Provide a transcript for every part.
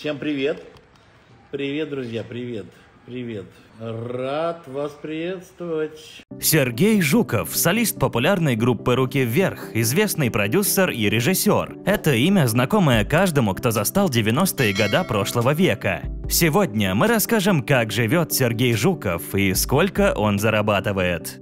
Всем привет. Привет, друзья, привет. Привет. Рад вас приветствовать. Сергей Жуков, солист популярной группы «Руки вверх», известный продюсер и режиссер. Это имя, знакомое каждому, кто застал 90-е года прошлого века. Сегодня мы расскажем, как живет Сергей Жуков и сколько он зарабатывает.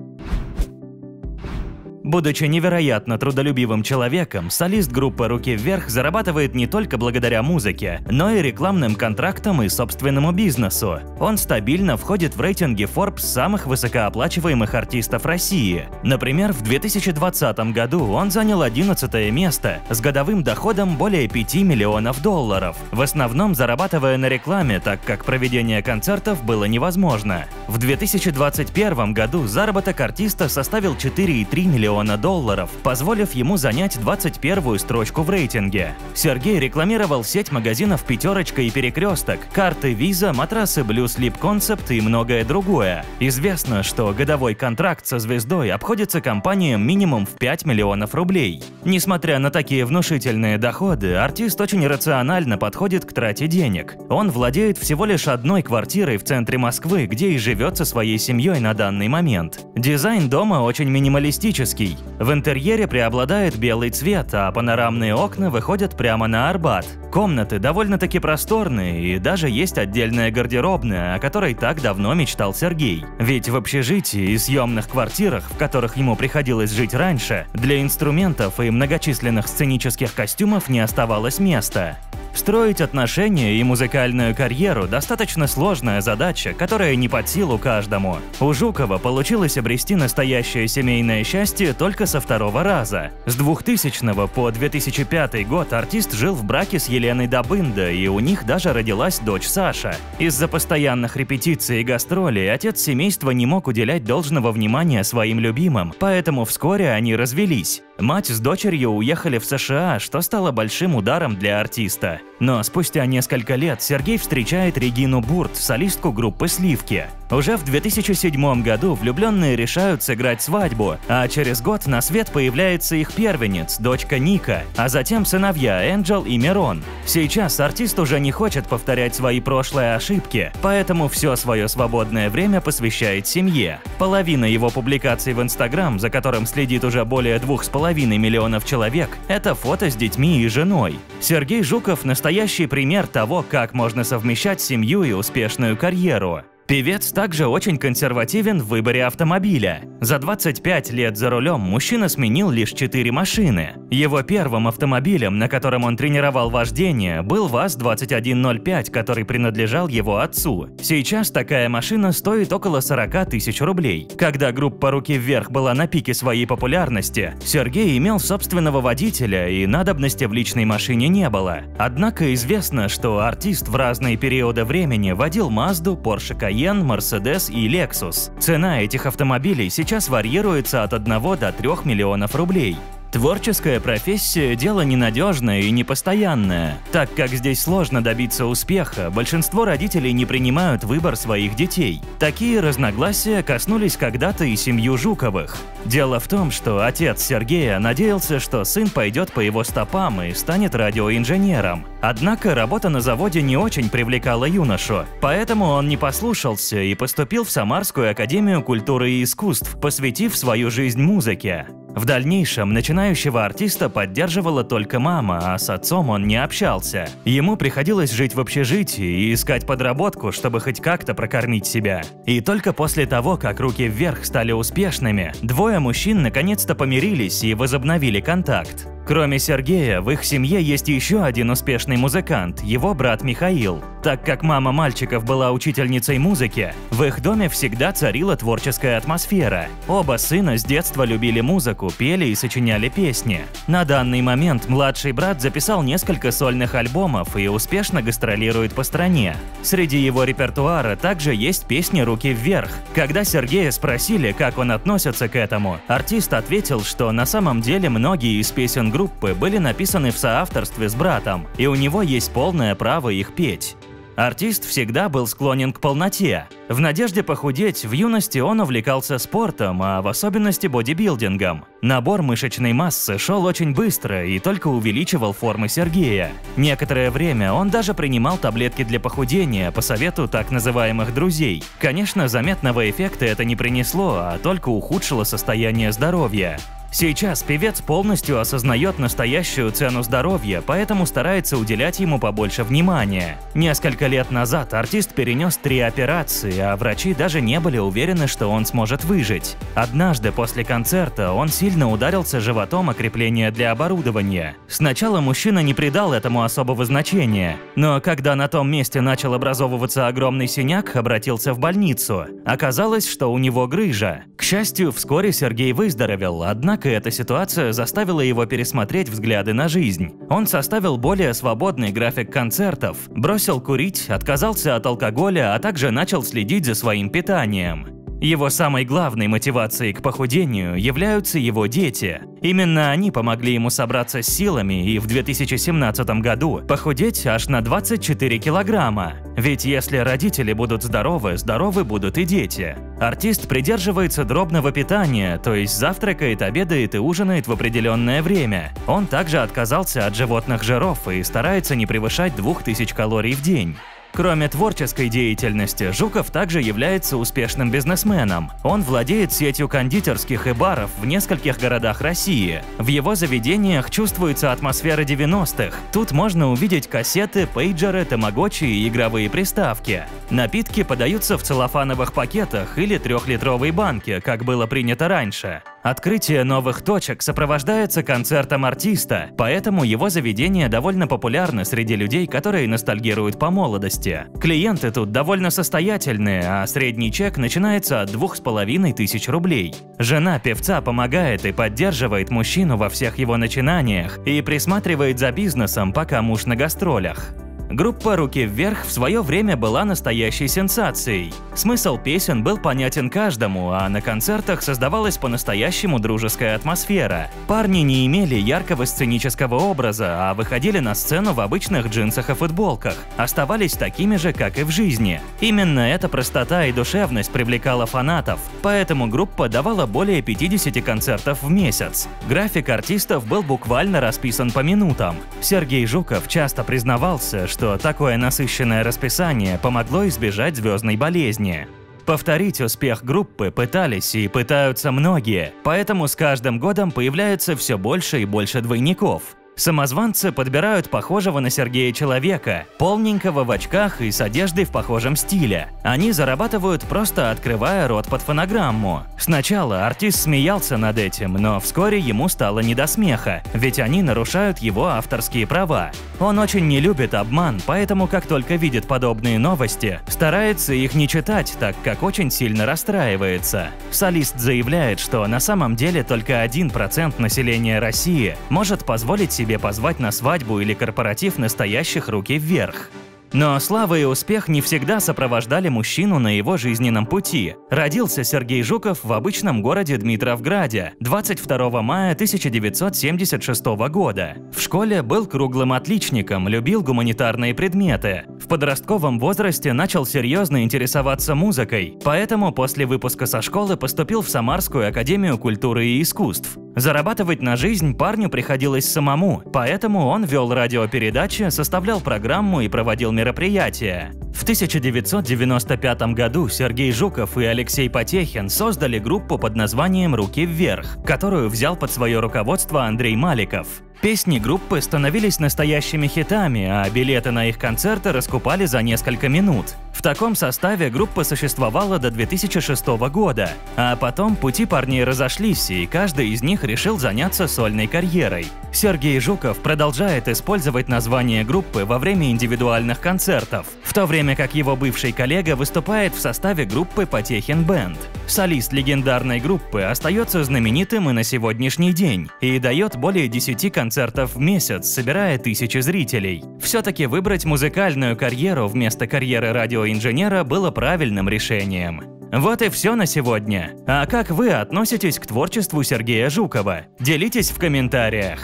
Будучи невероятно трудолюбивым человеком, солист группы «Руки вверх» зарабатывает не только благодаря музыке, но и рекламным контрактам и собственному бизнесу. Он стабильно входит в рейтинги Forbes самых высокооплачиваемых артистов России. Например, в 2020 году он занял 11 место с годовым доходом более 5 миллионов долларов, в основном зарабатывая на рекламе, так как проведение концертов было невозможно. В 2021 году заработок артиста составил 4,3 миллиона миллиона долларов, позволив ему занять 21-ю строчку в рейтинге. Сергей рекламировал сеть магазинов «Пятерочка» и «Перекресток», карты Visa, матрасы Blue Sleep Concept и многое другое. Известно, что годовой контракт со звездой обходится компаниям минимум в 5 миллионов рублей. Несмотря на такие внушительные доходы, артист очень рационально подходит к трате денег. Он владеет всего лишь одной квартирой в центре Москвы, где и живет со своей семьей на данный момент. Дизайн дома очень минималистический, Невский. В интерьере преобладает белый цвет, а панорамные окна выходят прямо на Арбат. Комнаты довольно-таки просторные и даже есть отдельная гардеробная, о которой так давно мечтал Сергей. Ведь в общежитии и съемных квартирах, в которых ему приходилось жить раньше, для инструментов и многочисленных сценических костюмов не оставалось места. Строить отношения и музыкальную карьеру – достаточно сложная задача, которая не под силу каждому. У Жукова получилось обрести настоящее семейное счастье только со второго раза. С 2000 по 2005 год артист жил в браке с Еленой Добында, и у них даже родилась дочь Саша. Из-за постоянных репетиций и гастролей отец семейства не мог уделять должного внимания своим любимым, поэтому вскоре они развелись. Мать с дочерью уехали в США, что стало большим ударом для артиста. Но спустя несколько лет Сергей встречает Регину Бурт, солистку группы «Сливки». Уже в 2007 году влюбленные решают сыграть свадьбу, а через год на свет появляется их первенец, дочка Ника, а затем сыновья Энджел и Мирон. Сейчас артист уже не хочет повторять свои прошлые ошибки, поэтому все свое свободное время посвящает семье. Половина его публикаций в Инстаграм, за которым следит уже более двух с половиной миллионов человек, это фото с детьми и женой. Сергей Жуков – настоящий пример того, как можно совмещать семью и успешную карьеру. Певец также очень консервативен в выборе автомобиля. За 25 лет за рулем мужчина сменил лишь 4 машины. Его первым автомобилем, на котором он тренировал вождение, был ВАЗ-2105, который принадлежал его отцу. Сейчас такая машина стоит около 40 тысяч рублей. Когда группа «Руки вверх» была на пике своей популярности, Сергей имел собственного водителя и надобности в личной машине не было. Однако известно, что артист в разные периоды времени водил Мазду, Porsche Cayenne Cayenne, Mercedes и Lexus. Цена этих автомобилей сейчас варьируется от 1 до 3 миллионов рублей. Творческая профессия – дело ненадежное и непостоянное. Так как здесь сложно добиться успеха, большинство родителей не принимают выбор своих детей. Такие разногласия коснулись когда-то и семью Жуковых. Дело в том, что отец Сергея надеялся, что сын пойдет по его стопам и станет радиоинженером. Однако работа на заводе не очень привлекала юношу, поэтому он не послушался и поступил в Самарскую академию культуры и искусств, посвятив свою жизнь музыке. В дальнейшем начинающего артиста поддерживала только мама, а с отцом он не общался. Ему приходилось жить в общежитии и искать подработку, чтобы хоть как-то прокормить себя. И только после того, как руки вверх стали успешными, двое мужчин наконец-то помирились и возобновили контакт. Кроме Сергея, в их семье есть еще один успешный музыкант, его брат Михаил. Так как мама мальчиков была учительницей музыки, в их доме всегда царила творческая атмосфера. Оба сына с детства любили музыку, пели и сочиняли песни. На данный момент младший брат записал несколько сольных альбомов и успешно гастролирует по стране. Среди его репертуара также есть песни «Руки вверх». Когда Сергея спросили, как он относится к этому, артист ответил, что на самом деле многие из песен группы были написаны в соавторстве с братом, и у него есть полное право их петь. Артист всегда был склонен к полноте. В надежде похудеть, в юности он увлекался спортом, а в особенности бодибилдингом. Набор мышечной массы шел очень быстро и только увеличивал формы Сергея. Некоторое время он даже принимал таблетки для похудения по совету так называемых друзей. Конечно, заметного эффекта это не принесло, а только ухудшило состояние здоровья. Сейчас певец полностью осознает настоящую цену здоровья, поэтому старается уделять ему побольше внимания. Несколько лет назад артист перенес три операции, а врачи даже не были уверены, что он сможет выжить. Однажды после концерта он сильно ударился животом о крепление для оборудования. Сначала мужчина не придал этому особого значения, но когда на том месте начал образовываться огромный синяк, обратился в больницу. Оказалось, что у него грыжа. К счастью, вскоре Сергей выздоровел, однако Однако эта ситуация заставила его пересмотреть взгляды на жизнь. Он составил более свободный график концертов, бросил курить, отказался от алкоголя, а также начал следить за своим питанием. Его самой главной мотивацией к похудению являются его дети. Именно они помогли ему собраться с силами и в 2017 году похудеть аж на 24 килограмма. Ведь если родители будут здоровы, здоровы будут и дети. Артист придерживается дробного питания, то есть завтракает, обедает и ужинает в определенное время. Он также отказался от животных жиров и старается не превышать 2000 калорий в день. Кроме творческой деятельности, Жуков также является успешным бизнесменом. Он владеет сетью кондитерских и баров в нескольких городах России. В его заведениях чувствуется атмосфера 90-х. Тут можно увидеть кассеты, пейджеры, тамагочи и игровые приставки. Напитки подаются в целлофановых пакетах или трехлитровой банке, как было принято раньше. Открытие новых точек сопровождается концертом артиста, поэтому его заведение довольно популярно среди людей, которые ностальгируют по молодости. Клиенты тут довольно состоятельные, а средний чек начинается от двух с половиной тысяч рублей. Жена певца помогает и поддерживает мужчину во всех его начинаниях и присматривает за бизнесом, пока муж на гастролях. Группа «Руки вверх» в свое время была настоящей сенсацией. Смысл песен был понятен каждому, а на концертах создавалась по-настоящему дружеская атмосфера. Парни не имели яркого сценического образа, а выходили на сцену в обычных джинсах и футболках, оставались такими же, как и в жизни. Именно эта простота и душевность привлекала фанатов, поэтому группа давала более 50 концертов в месяц. График артистов был буквально расписан по минутам. Сергей Жуков часто признавался, что что такое насыщенное расписание помогло избежать звездной болезни. Повторить успех группы пытались и пытаются многие, поэтому с каждым годом появляется все больше и больше двойников. Самозванцы подбирают похожего на Сергея человека, полненького в очках и с одеждой в похожем стиле. Они зарабатывают просто открывая рот под фонограмму. Сначала артист смеялся над этим, но вскоре ему стало не до смеха, ведь они нарушают его авторские права. Он очень не любит обман, поэтому как только видит подобные новости, старается их не читать, так как очень сильно расстраивается. Солист заявляет, что на самом деле только 1% населения России может позволить себе себе позвать на свадьбу или корпоратив настоящих руки вверх. Но слава и успех не всегда сопровождали мужчину на его жизненном пути. Родился Сергей Жуков в обычном городе Дмитровграде 22 мая 1976 года. В школе был круглым отличником, любил гуманитарные предметы. В подростковом возрасте начал серьезно интересоваться музыкой, поэтому после выпуска со школы поступил в Самарскую академию культуры и искусств. Зарабатывать на жизнь парню приходилось самому, поэтому он вел радиопередачи, составлял программу и проводил мероприятия. В 1995 году Сергей Жуков и Алексей Потехин создали группу под названием «Руки вверх», которую взял под свое руководство Андрей Маликов. Песни группы становились настоящими хитами, а билеты на их концерты раскупали за несколько минут. В таком составе группа существовала до 2006 года, а потом пути парней разошлись, и каждый из них решил заняться сольной карьерой. Сергей Жуков продолжает использовать название группы во время индивидуальных концертов, в то время как его бывший коллега выступает в составе группы Потехин Бенд. Солист легендарной группы остается знаменитым и на сегодняшний день и дает более 10 концертов в месяц, собирая тысячи зрителей. Все-таки выбрать музыкальную карьеру вместо карьеры радиоинженера было правильным решением. Вот и все на сегодня. А как вы относитесь к творчеству Сергея Жукова? Делитесь в комментариях.